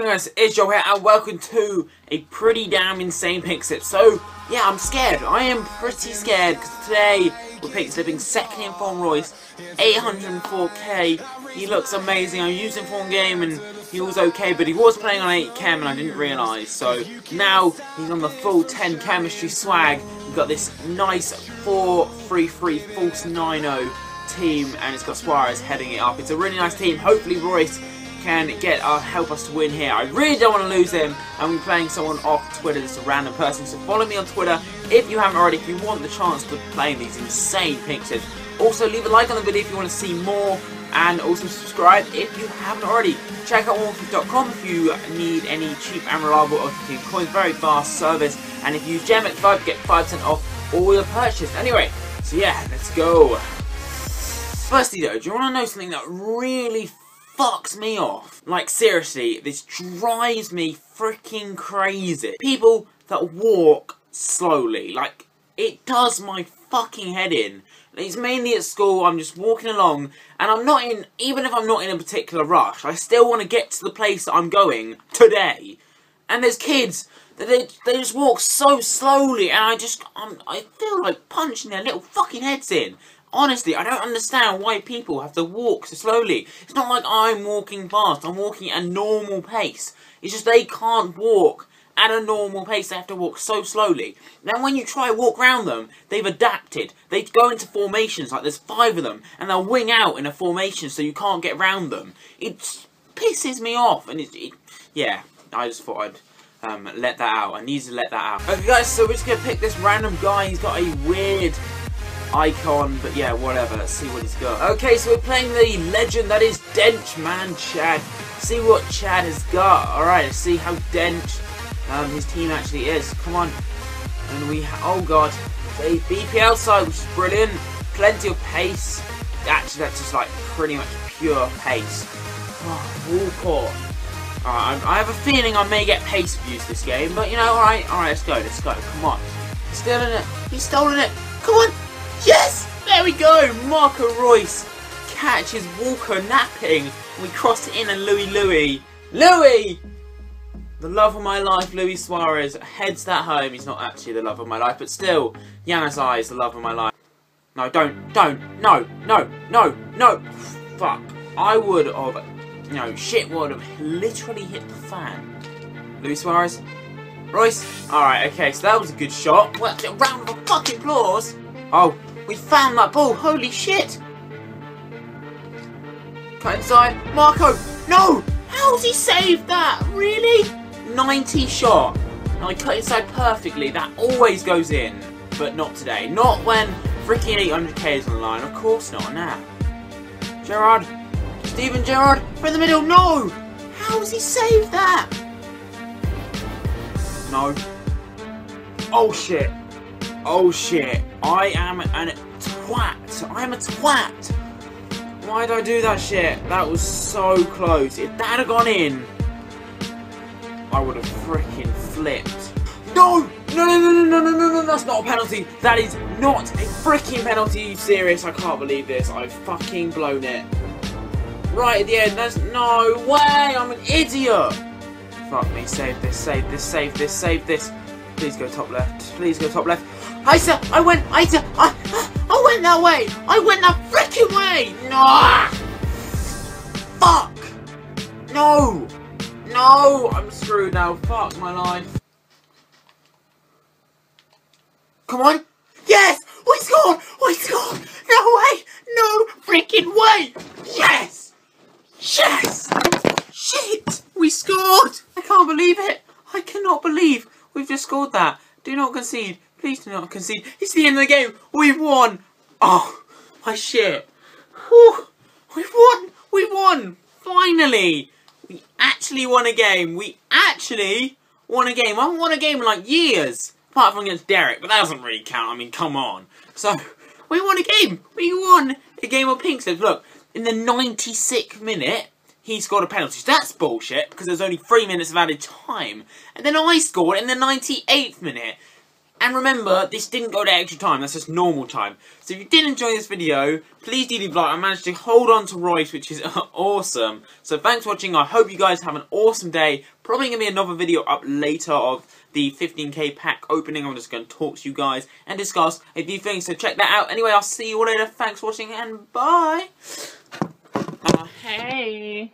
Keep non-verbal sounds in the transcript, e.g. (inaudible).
guys, it's Joe here and welcome to a pretty damn insane pink slip. So, yeah, I'm scared. I am pretty scared because today we're pink slipping second in form Reus, 804k. He looks amazing. I used him for one game and he was okay, but he was playing on 8 chem and I didn't realise. So, now he's on the full 10 chemistry swag. We've got this nice 4-3-3 false 9-0 team and it's got Suarez heading it up. It's a really nice team. Hopefully Reus can get uh, help us to win here. I really don't want to lose him. I'm playing someone off Twitter, just a random person. So follow me on Twitter if you haven't already, if you want the chance to play these insane pictures. Also, leave a like on the video if you want to see more. And also subscribe if you haven't already. Check out Wallflip.com if you need any cheap and reliable OTP coins. Very fast service. And if you use JMX5, get 5% off all your purchase. Anyway, so yeah, let's go. Firstly though, do you want to know something that really fucks me off. Like, seriously, this drives me freaking crazy. People that walk slowly, like, it does my fucking head in. It's mainly at school, I'm just walking along, and I'm not in, even if I'm not in a particular rush, I still want to get to the place that I'm going today. And there's kids that they, they just walk so slowly, and I just, I'm, I feel like punching their little fucking heads in. Honestly, I don't understand why people have to walk so slowly. It's not like I'm walking fast. I'm walking at a normal pace. It's just they can't walk at a normal pace. They have to walk so slowly. Then when you try to walk around them, they've adapted. They go into formations, like there's five of them, and they'll wing out in a formation so you can't get around them. It pisses me off, and it, it yeah, I just thought I'd um, let that out. I need to let that out. Okay guys, so we're just going to pick this random guy. He's got a weird icon, but yeah, whatever. Let's see what he's got. Okay, so we're playing the legend that is Dench Man Chad. See what Chad has got. Alright, let's see how Dench um, his team actually is. Come on. And we oh god. A BPL side, which is brilliant. Plenty of pace. Actually, that's just like pretty much pure pace. Oh, Walcott. Alright, I have a feeling I may get pace abuse this game, but you know, alright, alright, let's go, let's go, come on. He's stealing it, he's stolen it, come on, Yes! There we go! Marco Reus catches Walker napping. We cross it in and Louis Louis. Louis! The love of my life, Luis Suarez, heads that home. He's not actually the love of my life, but still, Januzaj is the love of my life. No, don't, don't, no, no, no, no. Fuck. I would have, you know, shit would have literally hit the fan. Luis Suarez? Reus? Alright, okay, so that was a good shot. Well, round of fucking applause. Oh, we found that ball! Holy shit! Cut inside. Marco! No! How's he saved that? Really? 90 shot. And I cut inside perfectly. That always goes in. But not today. Not when freaking 800k is on the line. Of course not now. Gerrard, Steven Gerrard. For the middle. No! How's he saved that? No. Oh shit. Oh shit, I am a twat. I am a twat. Why did I do that shit? That was so close. If that had gone in, I would have freaking flipped. No! No, no, no, no, no, no, no, no, that's not a penalty. That is not a freaking penalty. Are you serious? I can't believe this. I've fucking blown it. Right at the end, there's no way. I'm an idiot. Fuck me. Save this, save this, save this, save this. Please go top left. Please go top left. Isa, I went, Isa, I, I went that way. I went that freaking way. No. Fuck. No. No, I'm screwed now. Fuck my life. Come on. Yes, we scored. We scored. No way. No freaking way. Yes. Yes. Shit. We scored. I can't believe it. I cannot believe we've just scored that. Do not concede. Please do not concede. It's the end of the game. We've won. Oh, my shit. Whew. We've won. We won. Finally. We actually won a game. We actually won a game. I haven't won a game in like years. Apart from against Derek, but that doesn't really count. I mean, come on. So, we won a game. We won a game of pink slips. Look, in the 96th minute, he scored a penalty. That's bullshit, because there's only three minutes of added time. And then I scored in the 98th minute. And remember, this didn't go to extra time, that's just normal time. So if you did enjoy this video, please do leave a like. I managed to hold on to Reus, which is (laughs) awesome. So thanks for watching, I hope you guys have an awesome day. Probably going to be another video up later of the 15k pack opening. I'm just going to talk to you guys and discuss a few things, so check that out. Anyway, I'll see you all later. Thanks for watching, and bye! Hey.